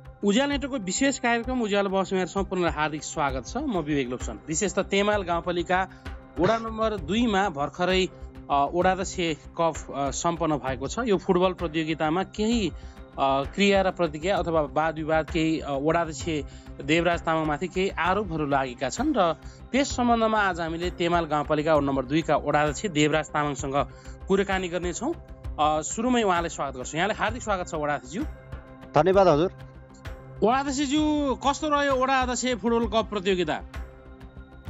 उज्यालो नेटवर्कको विशेष कार्यक्रम उज्यालो बसमा सम्पूर्ण हार्दिक स्वागत छ। म विवेक लोप्सन विशेष त तेमाल गाउँपालिका वडा नम्बर दुईमा भर्खरै ओडादक्ष कप सम्पन्न भएको छ। यो फुटबल प्रतियोगितामा केही क्रिया र प्रतिक्रिया अथवा वाद विवाद केही वडाध्यक्ष देवराज तामाङमाथि केही आरोपहरू लागेका छन् र त्यस सम्बन्धमा आज हामीले तेमाल गाउँपालिका वडा नम्बर दुईका वडाध्यक्ष देवराज तामाङसँग कुराकानी गर्नेछौँ। सुरुमै उहाँलाई स्वागत गर्छु। यहाँलाई हार्दिक स्वागत छ वडाध्यक्षज्यू धन्यवाद हजुर। वडा अध्यक्षज्यू कस्तो रह्यो वडा फुटबल कप प्रतियोगिता?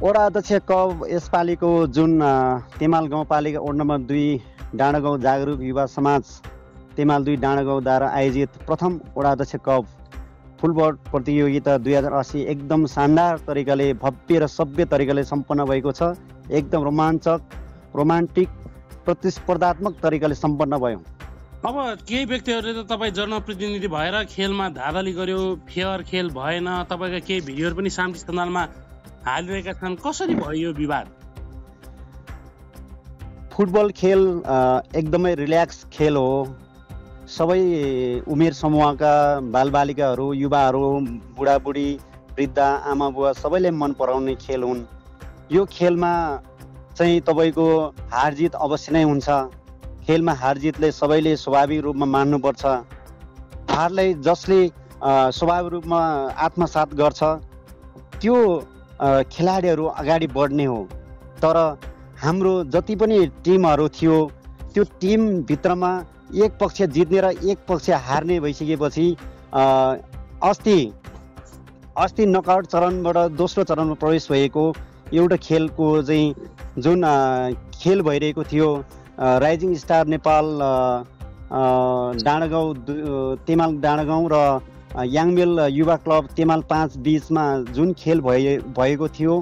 वडा अध्यक्ष कप यसपालिको जुन तेमाल गाउँपालिका वडा नम्बर दुई डाँडागाउँ जागरुक युवा समाज तेमाल दुई डाँडागाउँद्वारा आयोजित प्रथम वडा अध्यक्ष कप फुटबल प्रतियोगिता दुई हजार असी एकदम शानदार तरिकाले भव्य र सभ्य तरिकाले सम्पन्न भएको छ। एकदम रोमाञ्चक रोमान्टिक प्रतिस्पर्धात्मक तरिकाले सम्पन्न भयो। अब केही व्यक्तिहरूले त तपाईँ जनप्रतिनिधि भएर खेलमा धाँधली गर्यो फेयर खेल भएन तपाईँका केही भिडियोहरू पनि सामाजिक सञ्जालमा हालिरहेका छन्। कसरी भयो यो विवाद? फुटबल खेल एकदमै रिल्याक्स खेल हो। सबै उमेर समूहका बालबालिकाहरू युवाहरू बुढाबुढी वृद्ध आमा बुवा सबैले मन पराउने खेल हुन्। यो खेलमा चाहिँ तपाईँको हार जित अवश्य नै हुन्छ। खेलमा हार जितले सबैले स्वाभाविक रूपमा मान्नुपर्छ। हारलाई जसले स्वाभाविक रूपमा आत्मसात गर्छ त्यो खेलाडीहरू अगाडि बढ्ने हो। तर हाम्रो जति पनि टिमहरू थियो त्यो टिमभित्रमा एक पक्ष जित्ने र एक पक्ष हार्ने भइसकेपछि अस्ति अस्ति नकआउट चरणबाट दोस्रो चरणमा प्रवेश भएको एउटा खेलको चाहिँ जुन खेल भइरहेको थियो राइजिङ स्टार नेपाल डाँडागाउँ तेमाल डाँडागाउँ र याङमेल युवा क्लब तेमाल पाँच बिचमा जुन खेल भए भएको थियो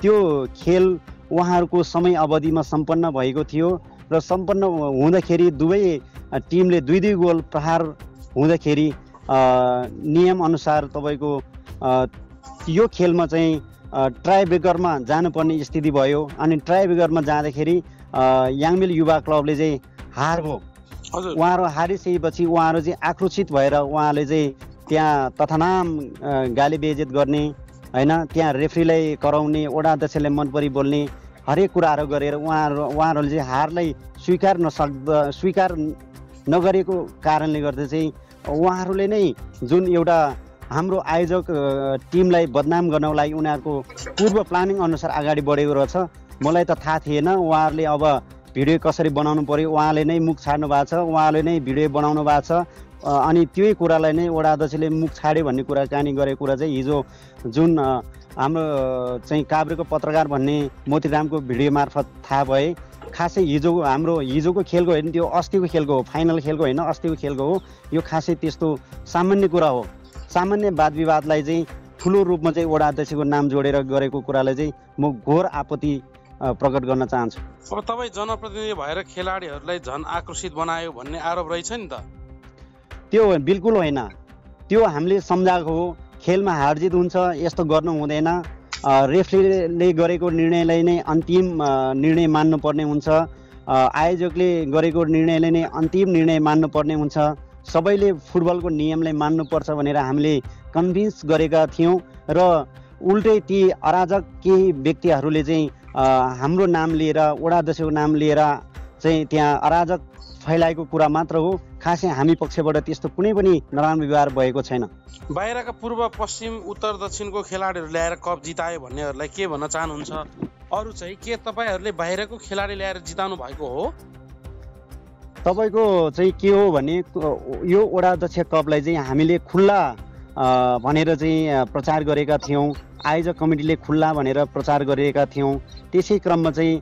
त्यो खेल उहाँहरूको समय अवधिमा सम्पन्न भएको थियो र सम्पन्न हुँदाखेरि दुवै टिमले दुई दुई गोल प्रहार हुँदाखेरि नियमअनुसार तपाईँको यो खेलमा चाहिँ ट्राई ब्रेकरमा जानुपर्ने स्थिति भयो अनि ट्राई ब्रेकरमा जाँदाखेरि याङमिल युवा क्लबले चाहिँ हार भयो उहाँहरू हारिसकेपछि उहाँहरू चाहिँ आक्रोशित भएर उहाँले चाहिँ त्यहाँ तथानाम गाली बेजेत गर्ने होइन त्यहाँ रेफ्रीलाई कराउने वडा अध्यक्षले मनपरी बोल्ने हरेक कुराहरू गरेर उहाँहरू उहाँहरूले चाहिँ हारलाई स्वीकार नसक्दा स्वीकार नगरेको कारणले गर्दा चाहिँ उहाँहरूले नै जुन एउटा हाम्रो आयोजक टिमलाई बदनाम गर्नको लागि उनीहरूको पूर्व प्लानिङ अनुसार अगाडि बढेको रहेछ। मलाई त थाहा थिएन। उहाँहरूले अब भिडियो कसरी बनाउनु पऱ्यो उहाँले नै मुख छाड्नु भएको छ। उहाँले नै भिडियो बनाउनु भएको छ। अनि त्यही कुरालाई नै वडा अध्यक्षले मुख छाड्यो भन्ने कुराकानी गरेको कुरा चाहिँ हिजो जुन हाम्रो चाहिँ काभ्रेको पत्रकार भन्ने मोतीरामको भिडियो मार्फत थाहा भए खासै हिजो हाम्रो हिजोको खेलको होइन त्यो अस्तिको खेलको हो फाइनल खेलको होइन अस्तिको खेलको हो यो खासै त्यस्तो सामान्य कुरा हो। सामान्य वाद विवादलाई चाहिँ ठुलो रूपमा चाहिँ वडा अध्यक्षको नाम जोडेर गरेको कुरालाई चाहिँ म घोर आपत्ति प्रकट गर्न चाहन्छु। अब तपाईँ जनप्रतिनिधि भएर खेलाडीहरूलाई झन् आकर्षित बनायो भन्ने आरोप रहेछ नि त। त्यो बिल्कुल होइन। त्यो हामीले सम्झाएको हो। खेलमा हारजित हुन्छ यस्तो गर्नु हुँदैन। रेफ्रीले गरेको निर्णयलाई नै अन्तिम निर्णय मान्नुपर्ने हुन्छ। आयोजकले गरेको निर्णयलाई नै अन्तिम निर्णय मान्नुपर्ने हुन्छ। सबैले फुटबलको नियमलाई मान्नुपर्छ भनेर हामीले कन्भिन्स गरेका थियौँ। र उल्टै ती अराजक केही व्यक्तिहरूले चाहिँ हाम्रो नाम लिएर वडा अध्यक्षको नाम लिएर चाहिँ त्यहाँ अराजक फैलाएको कुरा मात्र हो। खासै हामी पक्षबाट त्यस्तो कुनै पनि नराम्रो व्यवहार भएको छैन। बाहिरका पूर्व पश्चिम उत्तर दक्षिणको खेलाडीहरू ल्याएर कप जितायो भन्नेहरूलाई के भन्न चाहनुहुन्छ? अरू चाहिँ के तपाईँहरूले बाहिरको खेलाडी ल्याएर जिताउनु भएको हो? तपाईँको चाहिँ के हो भने यो वडा अध्यक्ष कपलाई चाहिँ हामीले खुल्ला भनेर चाहिँ प्रचार गरेका थियौँ। आयोजक कमिटीले खुल्ला भनेर प्रचार गरेका थियौँ। त्यसै क्रममा चाहिँ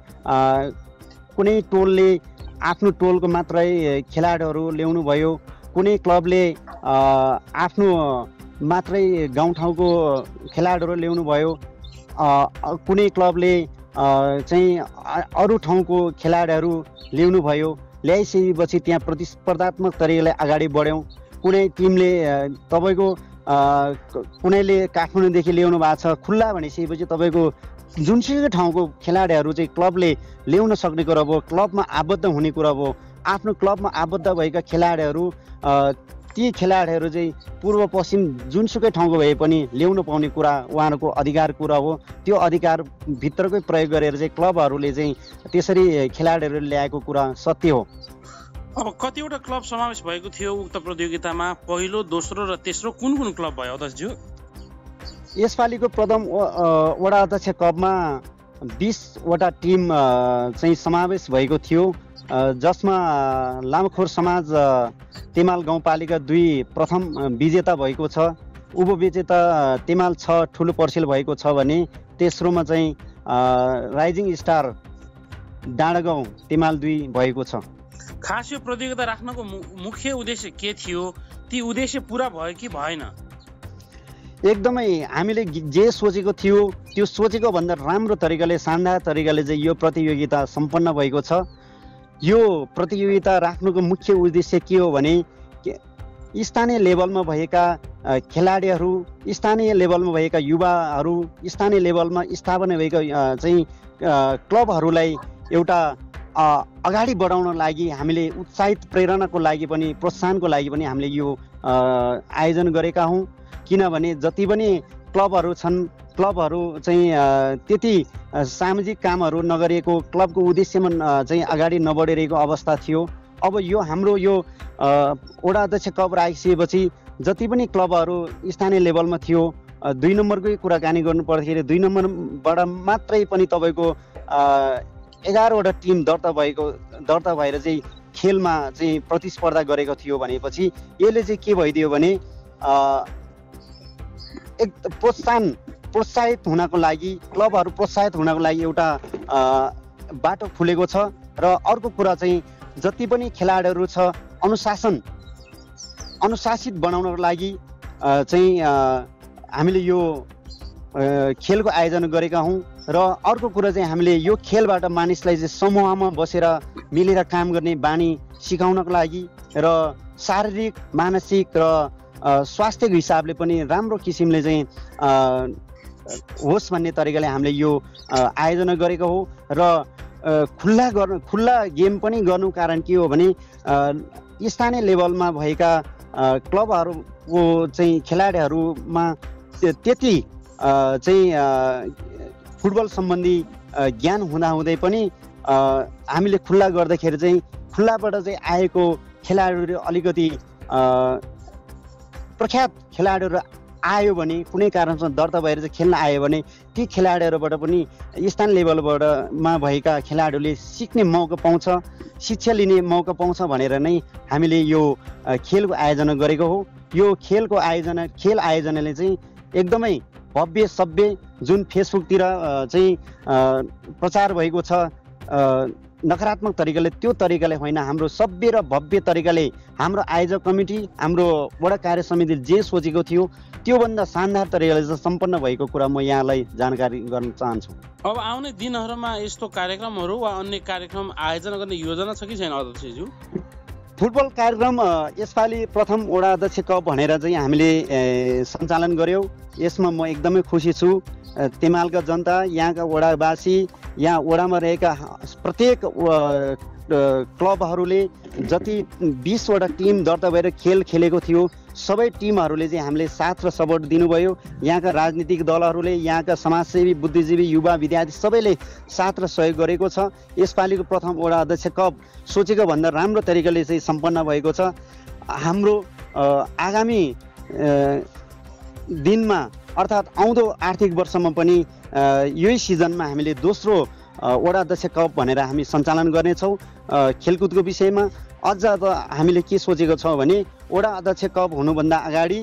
कुनै टोलले आफ्नो टोलको मात्रै खेलाडीहरू ल्याउनु भयो। कुनै क्लबले आफ्नो मात्रै गाउँठाउँको खेलाडीहरू ल्याउनु भयो। कुनै क्लबले चाहिँ अरू ठाउँको खेलाडीहरू ल्याउनु भयो। ल्याइसकेपछि त्यहाँ प्रतिस्पर्धात्मक तरिकाले अगाडि बढ्यौँ। कुनै टिमले तपाईँको कुनैले काठमाडौँदेखि ल्याउनु भएको छ खुल्ला भनिसकेपछि तपाईँको जुनसुकै ठाउँको खेलाडीहरू चाहिँ क्लबले ल्याउन सक्ने कुरा भयो क्लबमा आबद्ध हुने कुरा भयो आफ्नो क्लबमा आबद्ध भएका खेलाडीहरू ती खेलाडीहरू चाहिँ पूर्व पश्चिम जुनसुकै ठाउँको भए पनि ल्याउनु पाउने कुरा उहाँहरूको अधिकार कुरा हो। त्यो अधिकारभित्रकै प्रयोग गरेर चाहिँ क्लबहरूले चाहिँ त्यसरी खेलाडीहरू ल्याएको कुरा सत्य हो। अब कतिवटा क्लब समावेश भएको थियो उक्त प्रतियोगितामा? पहिलो दोस्रो र तेस्रो कुन कुन क्लब भयो अध्यक्षज्यू? यसपालिको प्रथम वडा अध्यक्ष कपमा बिसवटा टिम चाहिँ समावेश भएको थियो। जसमा लामखोर समाज तेमाल गाउँपालिका दुई प्रथम विजेता भएको छ। उपविजेता तेमाल छ ठुलो पर्सेल भएको छ भने तेस्रोमा चाहिँ राइजिङ स्टार डाँडागाउँ तेमाल दुई भएको छ। खास यो प्रतियोगिता राख्नको मुख्य उद्देश्य के थियो? ती उद्देश्य पुरा भयो कि भएन? एकदमै हामीले जे सोचेको थियो त्यो सोचेको भन्दा राम्रो तरिकाले शानदार तरिकाले चाहिँ यो प्रतियोगिता सम्पन्न भएको छ। यो प्रतियोगिता राख्नुको मुख्य उद्देश्य के हो भने स्थानीय लेभलमा भएका खेलाडीहरू स्थानीय लेभलमा भएका युवाहरू स्थानीय लेभलमा स्थापना भएका चाहिँ क्लबहरूलाई एउटा अगाडि बढाउन लागि हामीले उत्साहित प्रेरणाको लागि पनि प्रोत्साहनको लागि पनि हामीले यो आयोजन गरेका हौँ। किनभने जति पनि क्लबहरू छन् क्लबहरू चाहिँ त्यति सामाजिक कामहरू नगरिएको क्लबको उद्देश्यमा चाहिँ अगाडि नबढिरहेको अवस्था थियो। अब यो हाम्रो यो वडा अध्यक्ष क्लब राखिसकेपछि जति पनि क्लबहरू स्थानीय लेभलमा थियो दुई नम्बरकै कुराकानी गर्नु पर्दाखेरि दुई नम्बरबाट मात्रै पनि तपाईँको एघारवटा टिम दर्ता भएको दर्ता भएर चाहिँ खेलमा चाहिँ प्रतिस्पर्धा गरेको थियो भनेपछि यसले चाहिँ के भइदियो भने एक प्रोत्साहन प्रोत्साहित हुनको लागि क्लबहरू प्रोत्साहित हुनको लागि एउटा बाटो खुलेको छ र अर्को कुरा चाहिँ जति पनि खेलाडीहरू छ अनुशासन अनुशासित बनाउनको लागि चाहिँ हामीले यो खेलको आयोजना गरेका हौँ। र अर्को कुरा चाहिँ हामीले यो खेलबाट मानिसलाई चाहिँ समूहमा बसेर मिलेर काम गर्ने बानी सिकाउनको लागि र शारीरिक मानसिक र स्वास्थ्यको हिसाबले पनि राम्रो किसिमले चाहिँ होस् भन्ने तरिकाले हामीले यो आयोजना गरेको हो र खुल्ला गर्नु खुल्ला गेम पनि गर्नु कारण के हो भने स्थानीय लेभलमा भएका क्लबहरूको चाहिँ खेलाडीहरूमा त्यति चाहिँ फुटबल सम्बन्धी ज्ञान हुँदाहुँदै पनि हामीले खुल्ला गर्दाखेरि चाहिँ खुल्लाबाट चाहिँ आएको खेलाडीहरू अलिकति प्रख्यात खेलाडीहरू आयो भने कुनै कारणसँग दर्ता भएर चाहिँ खेल्न आयो भने ती खेलाडीहरूबाट पनि स्थानीय लेभलबाट मा भएका खेलाडीहरूले सिक्ने मौका पाउँछ शिक्षा लिने मौका पाउँछ भनेर नै हामीले यो खेलको आयोजना गरेको हो। यो खेलको आयोजना खेल आयोजनाले चाहिँ एकदमै भव्य सभ्य जुन फेसबुकतिर चाहिँ प्रचार भएको छ नकारात्मक तरिकाले त्यो तरिकाले होइन हाम्रो सभ्य र भव्य तरिकाले हाम्रो आयोजक कमिटी हाम्रो वडा कार्य समितिले जे सोचेको थियो त्योभन्दा शानदार तरिकाले चाहिँ सम्पन्न भएको कुरा म यहाँलाई जानकारी गर्न चाहन्छु। अब आउने दिनहरूमा यस्तो कार्यक्रमहरू वा अन्य कार्यक्रम आयोजना गर्ने योजना छ कि छैन अध्यक्षज्यू? फुटबल कार्यक्रम यसपालि प्रथम वडा अध्यक्ष कप भनेर चाहिँ हामीले सञ्चालन गऱ्यौँ यसमा म एकदमै खुसी छु। तेमालका जनता यहाँका वडावासी यहाँ वडामा रहेका प्रत्येक क्लबहरूले जति बिसवटा टिम दर्ता भएर खेल खेलेको थियो सबै टिमहरूले चाहिँ हामीले साथ र सपोर्ट दिनुभयो। यहाँका राजनीतिक दलहरूले यहाँका समाजसेवी बुद्धिजीवी युवा विद्यार्थी सबैले साथ र सहयोग गरेको छ। यसपालिको प्रथम वडा अध्यक्ष कप सोचेको भन्दा राम्रो तरिकाले चाहिँ सम्पन्न भएको छ। हाम्रो आगामी दिनमा अर्थात् आउँदो आर्थिक वर्षमा पनि यही सिजनमा हामीले दोस्रो वडा अध्यक्ष कप भनेर हामी सञ्चालन गर्नेछौँ। खेलकुदको विषयमा अझ अब हामीले के सोचेको छौँ भने वडा अध्यक्ष कप हुनुभन्दा अगाडि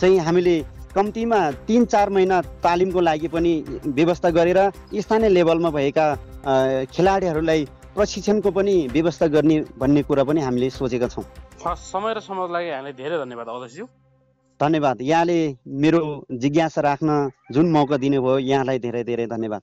चाहिँ हामीले कम्तीमा तिन चार महिना तालिमको लागि पनि व्यवस्था गरेर स्थानीय लेभलमा भएका खेलाडीहरूलाई प्रशिक्षणको पनि व्यवस्था गर्ने भन्ने कुरा पनि हामीले सोचेका छौँ। समय र समयको लागि हामीलाई धेरै धन्यवाद अध्यक्षज्यू धन्यवाद। यहाँले मेरो जिज्ञासा राख्न जुन मौका दिनुभयो यहाँलाई धेरै धेरै धन्यवाद।